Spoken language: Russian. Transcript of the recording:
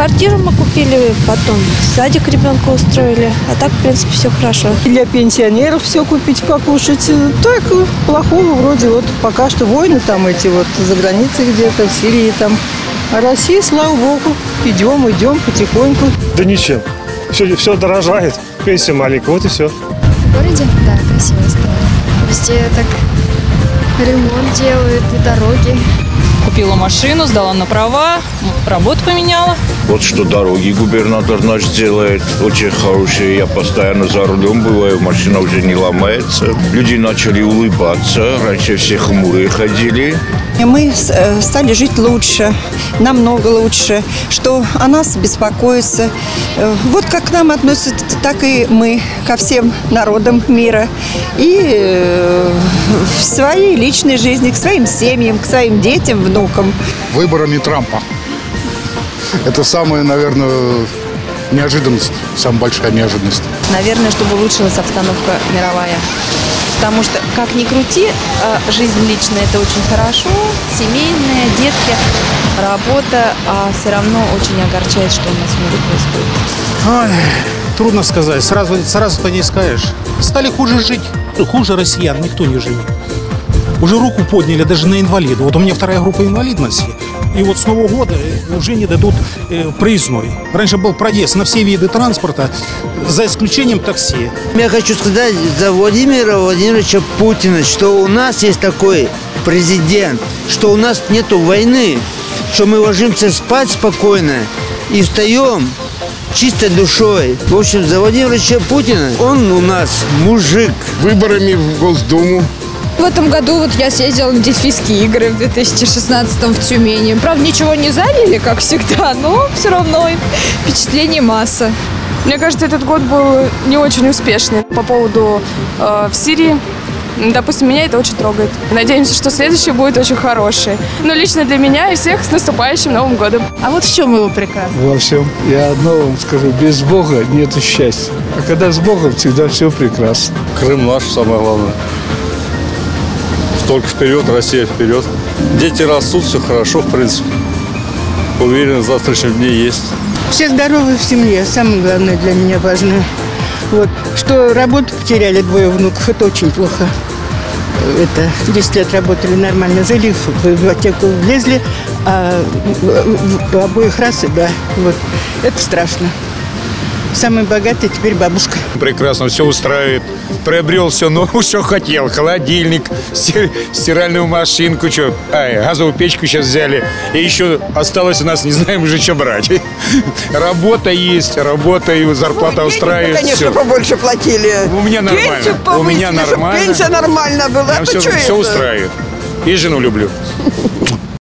квартиру мы купили, потом садик ребенка устроили. А так, в принципе, все хорошо. Для пенсионеров все купить, покушать. Так, плохого вроде вот пока что войны там эти вот за границей где-то, в Сирии там. А Россия, слава богу, идем, идем потихоньку. Да ничем. Все, все дорожает. Пенсия маленькая, вот и все. В городе, да, красиво стало. Везде так ремонт делают, и дороги. Купила машину, сдала на права, работу поменяла. Вот что дороги губернатор наш делает, очень хорошие. Я постоянно за рулем бываю, машина уже не ломается. Люди начали улыбаться, раньше все хмурые ходили. И мы э, стали жить лучше, намного лучше, что о нас беспокоится. Э, Вот как к нам относятся, так и мы ко всем народам мира. И э, в своей личной жизни, к своим семьям, к своим детям, внукам. выборами Трампа. Это самая, наверное, неожиданность, самая большая неожиданность. Наверное, чтобы улучшилась обстановка мировая. Потому что, как ни крути, э, жизнь личная – это очень хорошо, семейная, детки, работа, а все равно очень огорчает, что у нас в мире происходит. Ой, трудно сказать, сразу, сразу-то не скажешь. Стали хуже жить, хуже россиян никто не живет. Уже руку подняли даже на инвалида. Вот у меня вторая группа инвалидности. И вот с Нового года уже не дадут э, проездной. Раньше был проезд на все виды транспорта, за исключением такси. Я хочу сказать за Владимира Владимировича Путина, что у нас есть такой президент, что у нас нету войны, что мы ложимся спать спокойно и встаем чистой душой. В общем, за Владимира Владимировича Путина он у нас мужик. Выборами в Госдуму. В этом году вот я съездила на Дельфийские игры в 2016 в Тюмени. Правда, ничего не заняли, как всегда, но все равно впечатлений масса. Мне кажется, этот год был не очень успешный. По поводу э, в Сирии, допустим, меня это очень трогает. Надеемся, что следующий будет очень хороший. Но лично для меня и всех с наступающим Новым годом. А вот в чем его прекрасно? Во всем. Я одно вам скажу, без Бога нет счастья. А когда с Богом, всегда все прекрасно. Крым наш, самое главное. Только вперед, Россия вперед. Дети растут, все хорошо, в принципе. Уверен, в завтрашнем дне есть. Все здоровы в семье, самое главное для меня важно. Вот. Что работу потеряли двое внуков, это очень плохо. Это 10 лет работали нормально, жили, в библиотеку влезли, а в- обоих расы, да, вот. Это страшно. Самый богатый теперь бабушка. Прекрасно, все устраивает. Приобрел все, ну, что хотел. Холодильник, стир- стиральную машинку, что, ай, газовую печку сейчас взяли. И еще осталось у нас, не знаем уже, что брать. Работа есть, работаю, зарплата устраивает. конечно, всё. побольше платили. У меня нормально. Пенсию У меня нормально. Пенсия нормально была. Меня Ну, все, чё все это? устраивает. И жену люблю.